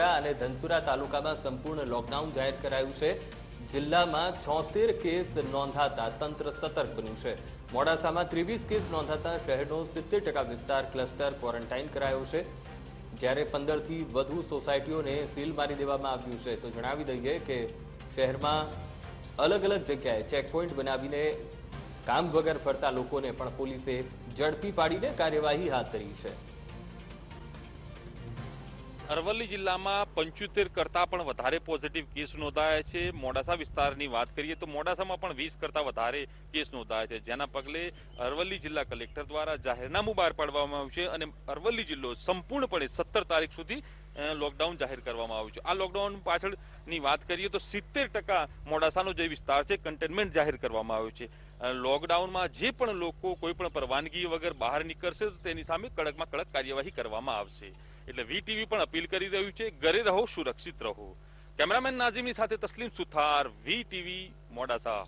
ચોપડા અને ધનસુરા તાલુકામાં સંપૂર્ણ લોકડાઉન જાહેર કરાયું છે. જિલ્લામાં છોતેર કેસ નોંધાતા તંત્ર સતર્ક બન્યું છે. મોડાસામાં ત્રેવીસ કેસ નોંધાતા શહેરનો સિત્તેર વિસ્તાર ક્લસ્ટર ક્વોરન્ટાઇન કરાયો છે. જ્યારે પંદરથી વધુ સોસાયટીઓને સીલ મારી દેવામાં આવ્યું છે. તો જણાવી દઈએ કે શહેરમાં અલગ અલગ જગ્યાએ ચેકપોઇન્ટ બનાવીને કામ વગર ફરતા લોકોને પણ પોલીસે ઝડપી પાડીને કાર્યવાહી હાથ ધરી છે. અરવલ્લી જિલ્લામાં પંચોતેર કરતા પણ વધારે પોઝિટિવ કેસ નોંધાયા છે. મોડાસા વિસ્તારની વાત કરીએ તો મોડાસામાં પણ વીસ કરતા વધારે કેસ નોંધાયા છે. જેના પગલે અરવલ્લી જિલ્લા કલેક્ટર દ્વારા જાહેરનામું બહાર પાડવામાં આવ્યું છે અને અરવલ્લી જિલ્લો સંપૂર્ણપણે સત્તર તારીખ સુધી લોકડાઉન જાહેર કરવામાં આવ્યું છે. આ લોકડાઉન પાછળની વાત કરીએ તો સિત્તેર ટકા મોડાસાનો જે વિસ્તાર છે કન્ટેનમેન્ટ જાહેર કરવામાં આવ્યો છે. લોકડાઉનમાં જે પણ લોકો કોઈ પણ પરવાનગી વગર બહાર નીકળશે, તો તેની સામે કડકમાં કડક કાર્યવાહી કરવામાં આવશે. એટલે વીટીવી પણ અપીલ કરી રહ્યું છે, ઘરે રહો, સુરક્ષિત રહો. કેમેરામેન નાઝીમની સાથે તસ્લીમ સુથાર વીટીવી મોડાસા.